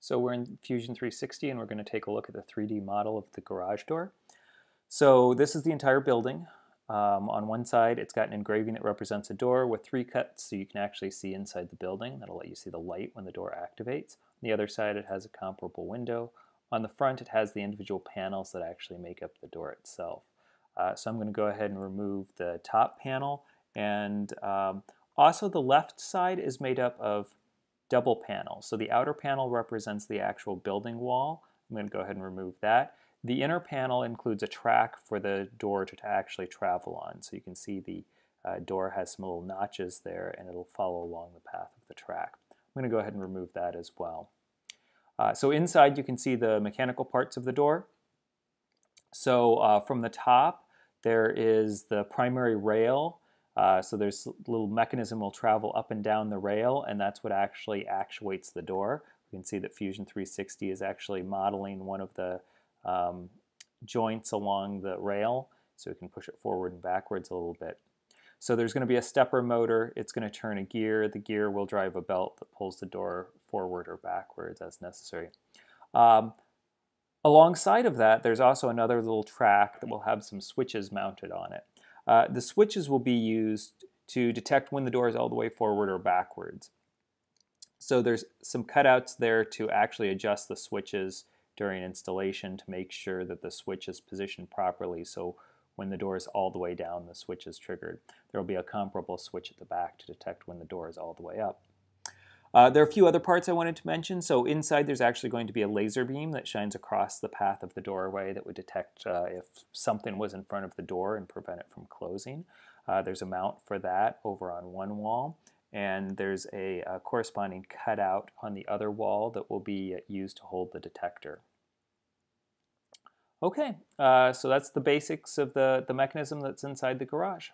So we're in Fusion 360 and we're going to take a look at the 3D model of the garage door. So this is the entire building. Um, on one side it's got an engraving that represents a door with three cuts so you can actually see inside the building. That'll let you see the light when the door activates. On the other side it has a comparable window. On the front it has the individual panels that actually make up the door itself. Uh, so I'm going to go ahead and remove the top panel and um, also the left side is made up of double panel. So the outer panel represents the actual building wall. I'm going to go ahead and remove that. The inner panel includes a track for the door to actually travel on. So you can see the uh, door has some little notches there and it'll follow along the path of the track. I'm going to go ahead and remove that as well. Uh, so inside you can see the mechanical parts of the door. So uh, from the top there is the primary rail uh, so there's a little mechanism will travel up and down the rail, and that's what actually actuates the door. We can see that Fusion 360 is actually modeling one of the um, joints along the rail, so we can push it forward and backwards a little bit. So there's going to be a stepper motor. It's going to turn a gear. The gear will drive a belt that pulls the door forward or backwards as necessary. Um, alongside of that, there's also another little track that will have some switches mounted on it. Uh, the switches will be used to detect when the door is all the way forward or backwards. So there's some cutouts there to actually adjust the switches during installation to make sure that the switch is positioned properly so when the door is all the way down the switch is triggered. There will be a comparable switch at the back to detect when the door is all the way up. Uh, there are a few other parts I wanted to mention. So inside there's actually going to be a laser beam that shines across the path of the doorway that would detect uh, if something was in front of the door and prevent it from closing. Uh, there's a mount for that over on one wall and there's a, a, corresponding cutout on the other wall that will be used to hold the detector. Okay, uh, so that's the basics of the, the mechanism that's inside the garage.